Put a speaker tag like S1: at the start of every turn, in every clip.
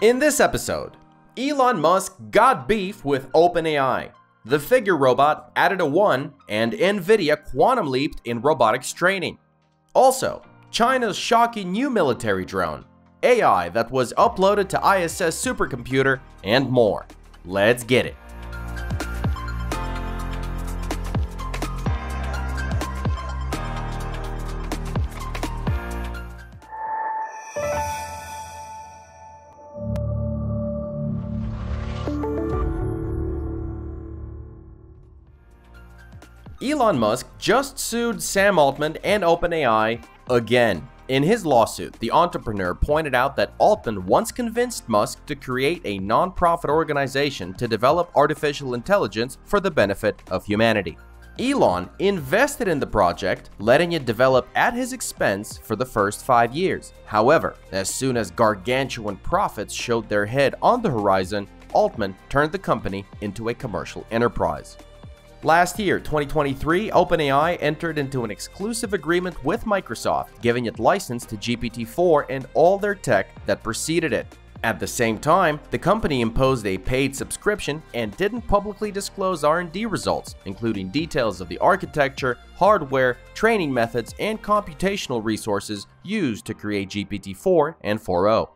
S1: In this episode, Elon Musk got beef with OpenAI, the Figure robot added a 1, and NVIDIA quantum leaped in robotics training. Also, China's shocking new military drone, AI that was uploaded to ISS supercomputer, and more. Let's get it. Elon Musk just sued Sam Altman and OpenAI again. In his lawsuit, the entrepreneur pointed out that Altman once convinced Musk to create a non-profit organization to develop artificial intelligence for the benefit of humanity. Elon invested in the project, letting it develop at his expense for the first five years. However, as soon as gargantuan profits showed their head on the horizon, Altman turned the company into a commercial enterprise. Last year, 2023, OpenAI entered into an exclusive agreement with Microsoft, giving it license to GPT-4 and all their tech that preceded it. At the same time, the company imposed a paid subscription and didn't publicly disclose R&D results, including details of the architecture, hardware, training methods, and computational resources used to create GPT-4 and 4o.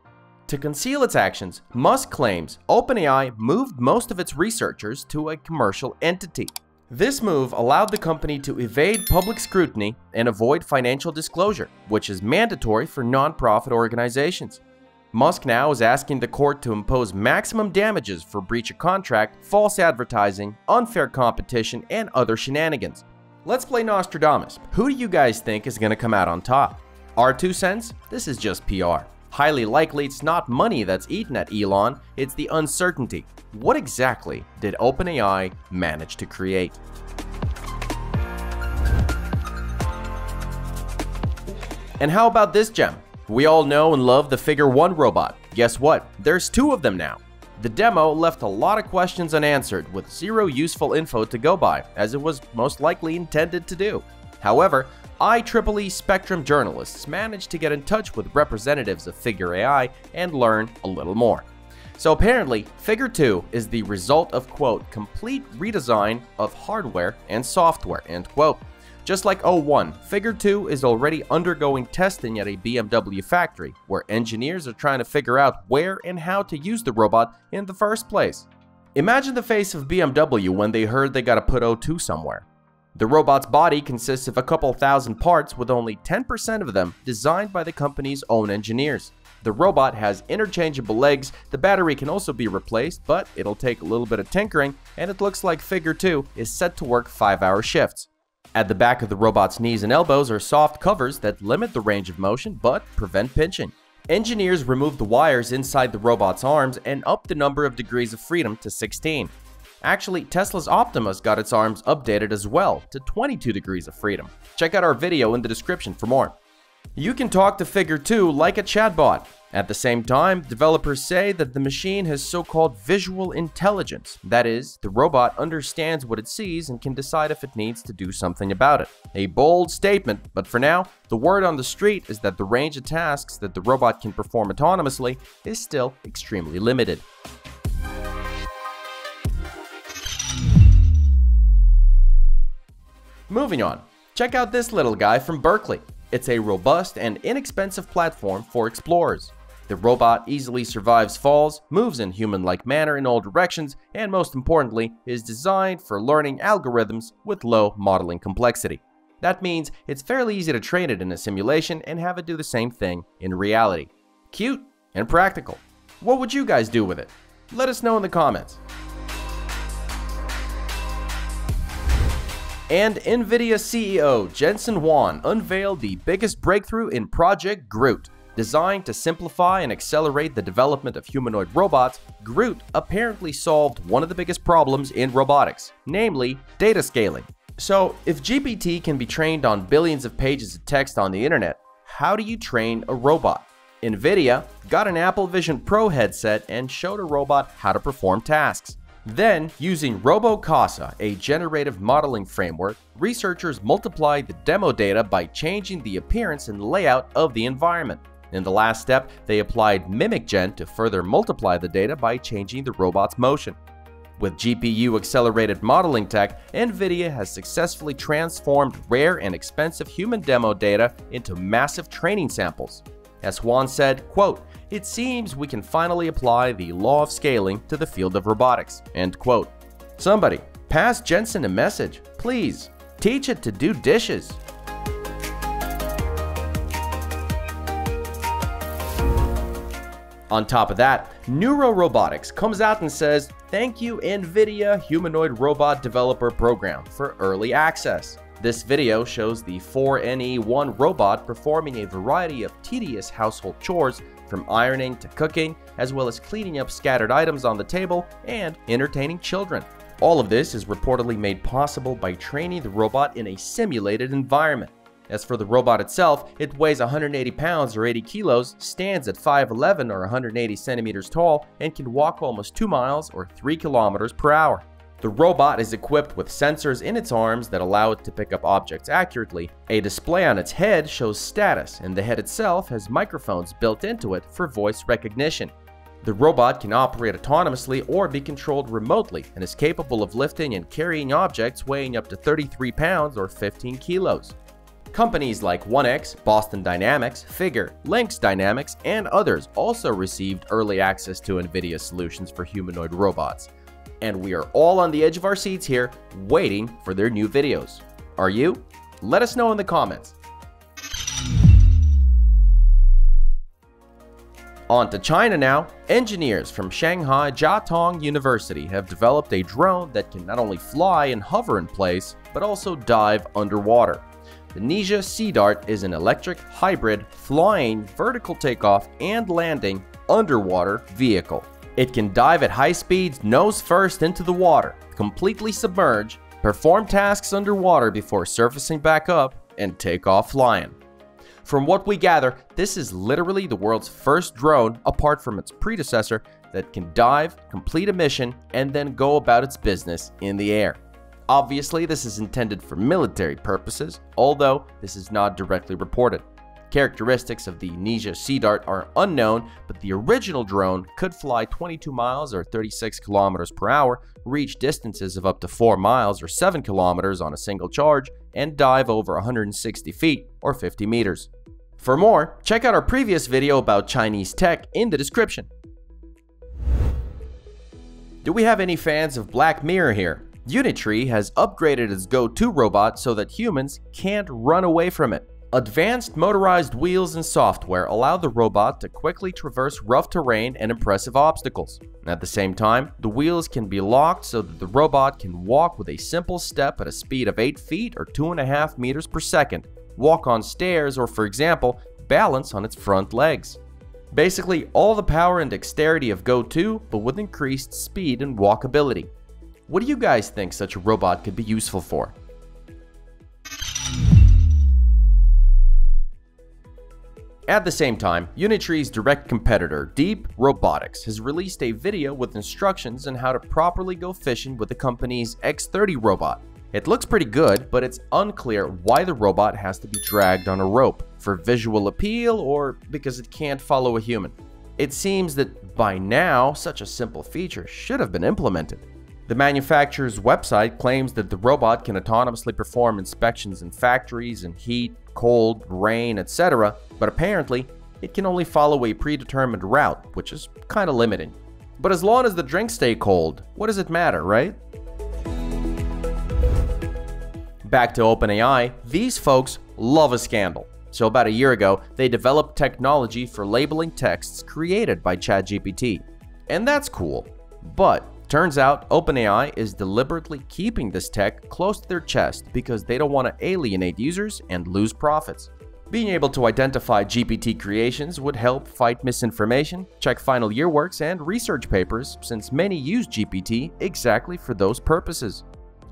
S1: To conceal its actions, Musk claims OpenAI moved most of its researchers to a commercial entity. This move allowed the company to evade public scrutiny and avoid financial disclosure, which is mandatory for non-profit organizations. Musk now is asking the court to impose maximum damages for breach of contract, false advertising, unfair competition, and other shenanigans. Let's play Nostradamus. Who do you guys think is going to come out on top? Our two cents? This is just PR. Highly likely it's not money that's eaten at Elon, it's the uncertainty. What exactly did OpenAI manage to create? And how about this gem? We all know and love the Figure 1 robot. Guess what? There's two of them now. The demo left a lot of questions unanswered with zero useful info to go by, as it was most likely intended to do. However, IEEE Spectrum journalists managed to get in touch with representatives of Figure AI and learn a little more. So apparently, Figure 2 is the result of, quote, complete redesign of hardware and software, end quote. Just like O1, Figure 2 is already undergoing testing at a BMW factory, where engineers are trying to figure out where and how to use the robot in the first place. Imagine the face of BMW when they heard they gotta put O2 somewhere. The robot's body consists of a couple thousand parts with only 10% of them designed by the company's own engineers. The robot has interchangeable legs, the battery can also be replaced, but it'll take a little bit of tinkering, and it looks like Figure 2 is set to work 5-hour shifts. At the back of the robot's knees and elbows are soft covers that limit the range of motion but prevent pinching. Engineers removed the wires inside the robot's arms and upped the number of degrees of freedom to 16. Actually, Tesla's Optimus got its arms updated as well to 22 degrees of freedom. Check out our video in the description for more. You can talk to Figure 2 like a chatbot. At the same time, developers say that the machine has so-called visual intelligence. That is, the robot understands what it sees and can decide if it needs to do something about it. A bold statement, but for now, the word on the street is that the range of tasks that the robot can perform autonomously is still extremely limited. Moving on, check out this little guy from Berkeley. It's a robust and inexpensive platform for explorers. The robot easily survives falls, moves in human-like manner in all directions, and most importantly, is designed for learning algorithms with low modeling complexity. That means it's fairly easy to train it in a simulation and have it do the same thing in reality. Cute and practical. What would you guys do with it? Let us know in the comments. And NVIDIA CEO Jensen Huang unveiled the biggest breakthrough in Project Groot. Designed to simplify and accelerate the development of humanoid robots, Groot apparently solved one of the biggest problems in robotics, namely data scaling. So, if GPT can be trained on billions of pages of text on the internet, how do you train a robot? NVIDIA got an Apple Vision Pro headset and showed a robot how to perform tasks. Then, using RoboCasa, a generative modeling framework, researchers multiplied the demo data by changing the appearance and layout of the environment. In the last step, they applied MimicGen to further multiply the data by changing the robot's motion. With GPU accelerated modeling tech, NVIDIA has successfully transformed rare and expensive human demo data into massive training samples. As Huang said, quote, it seems we can finally apply the law of scaling to the field of robotics, end quote. Somebody, pass Jensen a message, please. Teach it to do dishes. On top of that, Neura Robotics comes out and says, Thank you NVIDIA Humanoid Robot Developer Program for early access. This video shows the 4NE1 robot performing a variety of tedious household chores from ironing to cooking, as well as cleaning up scattered items on the table and entertaining children. All of this is reportedly made possible by training the robot in a simulated environment. As for the robot itself, it weighs 180 pounds or 80 kilos, stands at 5'11 or 180 centimeters tall, and can walk almost 2 miles or 3 kilometers per hour. The robot is equipped with sensors in its arms that allow it to pick up objects accurately. A display on its head shows status, and the head itself has microphones built into it for voice recognition. The robot can operate autonomously or be controlled remotely and is capable of lifting and carrying objects weighing up to 33 pounds or 15 kilos. Companies like 1X, Boston Dynamics, Figure, LimX Dynamics, and others also received early access to NVIDIA solutions for humanoid robots. And we are all on the edge of our seats here, waiting for their new videos. Are you? Let us know in the comments. On to China now. Engineers from Shanghai Jiao Tong University have developed a drone that can not only fly and hover in place, but also dive underwater. The Nezha Sea Dart is an electric, hybrid, flying, vertical takeoff and landing underwater vehicle. It can dive at high speeds nose first into the water, completely submerge, perform tasks underwater before surfacing back up, and take off flying. From what we gather, this is literally the world's first drone, apart from its predecessor, that can dive, complete a mission, and then go about its business in the air. Obviously, this is intended for military purposes, although this is not directly reported. Characteristics of the Nezha Sea Dart are unknown, but the original drone could fly 22 miles or 36 kilometers per hour, reach distances of up to 4 miles or 7 kilometers on a single charge, and dive over 160 feet or 50 meters. For more, check out our previous video about Chinese tech in the description. Do we have any fans of Black Mirror here? Unitree has upgraded its Go2 robot so that humans can't run away from it. Advanced motorized wheels and software allow the robot to quickly traverse rough terrain and impressive obstacles. At the same time, the wheels can be locked so that the robot can walk with a simple step at a speed of 8 feet or 2.5 meters per second, walk on stairs, or for example, balance on its front legs. Basically, all the power and dexterity of Go2, but with increased speed and walkability. What do you guys think such a robot could be useful for? At the same time, Unitree's direct competitor, Deep Robotics, has released a video with instructions on how to properly go fishing with the company's X30 robot. It looks pretty good, but it's unclear why the robot has to be dragged on a rope, for visual appeal or because it can't follow a human. It seems that by now, such a simple feature should have been implemented. The manufacturer's website claims that the robot can autonomously perform inspections in factories and heat, cold, rain, etc., but apparently it can only follow a predetermined route, which is kinda limiting. But as long as the drinks stay cold, what does it matter, right? Back to OpenAI, these folks love a scandal. So about a year ago, they developed technology for labeling texts created by ChatGPT. And that's cool. But Turns out OpenAI is deliberately keeping this tech close to their chest because they don't want to alienate users and lose profits. Being able to identify GPT creations would help fight misinformation, check final year works, and research papers, since many use GPT exactly for those purposes.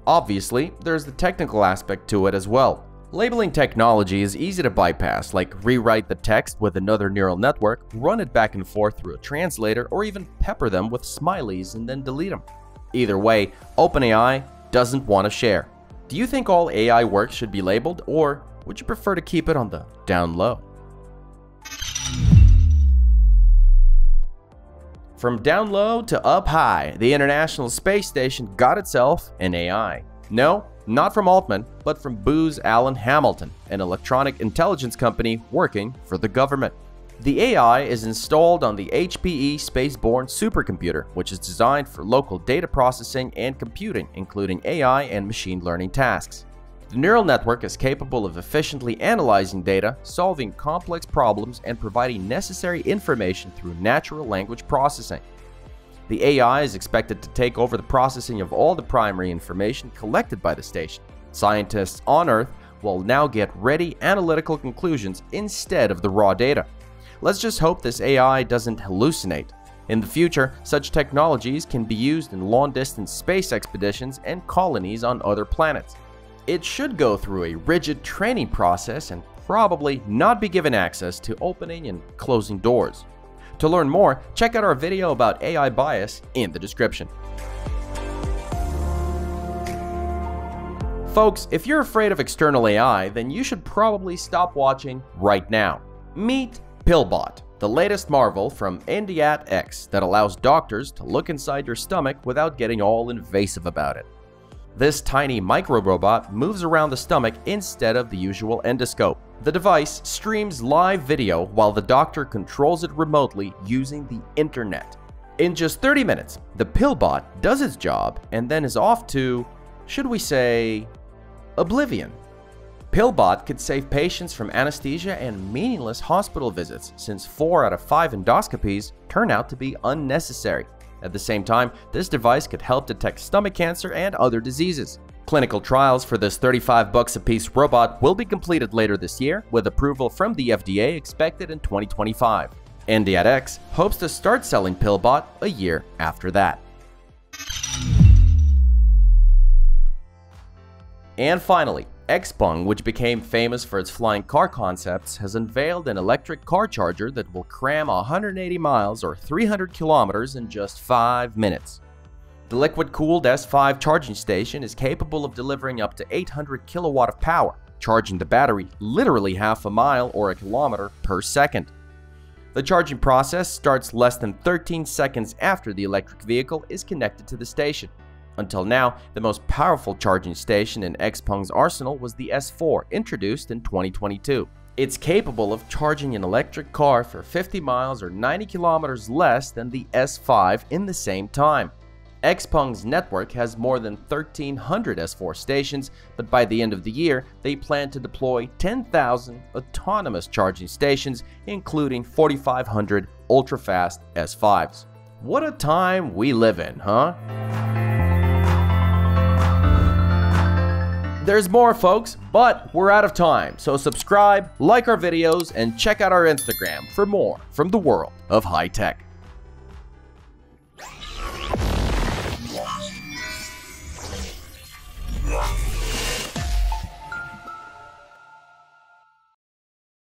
S1: Obviously, there's the technical aspect to it as well. Labeling technology is easy to bypass, like rewrite the text with another neural network, run it back and forth through a translator, or even pepper them with smileys and then delete them. Either way, OpenAI doesn't want to share. Do you think all AI work should be labeled, or would you prefer to keep it on the down low? From down low to up high, the International Space Station got itself an AI. No, not from Altman, but from Booz Allen Hamilton, an electronic intelligence company working for the government. The AI is installed on the HPE Spaceborne supercomputer, which is designed for local data processing and computing, including AI and machine learning tasks. The neural network is capable of efficiently analyzing data, solving complex problems, and providing necessary information through natural language processing. The AI is expected to take over the processing of all the primary information collected by the station. Scientists on Earth will now get ready analytical conclusions instead of the raw data. Let's just hope this AI doesn't hallucinate. In the future, such technologies can be used in long-distance space expeditions and colonies on other planets. It should go through a rigid training process and probably not be given access to opening and closing doors. To learn more, check out our video about AI bias in the description. Folks, if you're afraid of external AI, then you should probably stop watching right now. Meet Pillbot, the latest marvel from EndiatX that allows doctors to look inside your stomach without getting all invasive about it. This tiny micro robot moves around the stomach instead of the usual endoscope. The device streams live video while the doctor controls it remotely using the internet. In just 30 minutes, the Pillbot does its job and then is off to, should we say, oblivion. Pillbot could save patients from anesthesia and meaningless hospital visits since 4 out of 5 endoscopies turn out to be unnecessary. At the same time, this device could help detect stomach cancer and other diseases. Clinical trials for this 35 bucks a piece robot will be completed later this year, with approval from the FDA expected in 2025. EndiatX hopes to start selling Pillbot a year after that. And finally, Xpeng, which became famous for its flying car concepts, has unveiled an electric car charger that will cram 180 miles or 300 kilometers in just 5 minutes. The liquid-cooled S5 charging station is capable of delivering up to 800 kilowatt of power, charging the battery literally half a mile or a kilometer per second. The charging process starts less than 13 seconds after the electric vehicle is connected to the station. Until now, the most powerful charging station in Xpeng's arsenal was the S4, introduced in 2022. It's capable of charging an electric car for 50 miles or 90 kilometers less than the S5 in the same time. Xpeng's network has more than 1,300 S4 stations, but by the end of the year, they plan to deploy 10,000 autonomous charging stations, including 4,500 ultra-fast S5s. What a time we live in, huh? There's more, folks, but we're out of time, so subscribe, like our videos, and check out our Instagram for more from the world of high tech.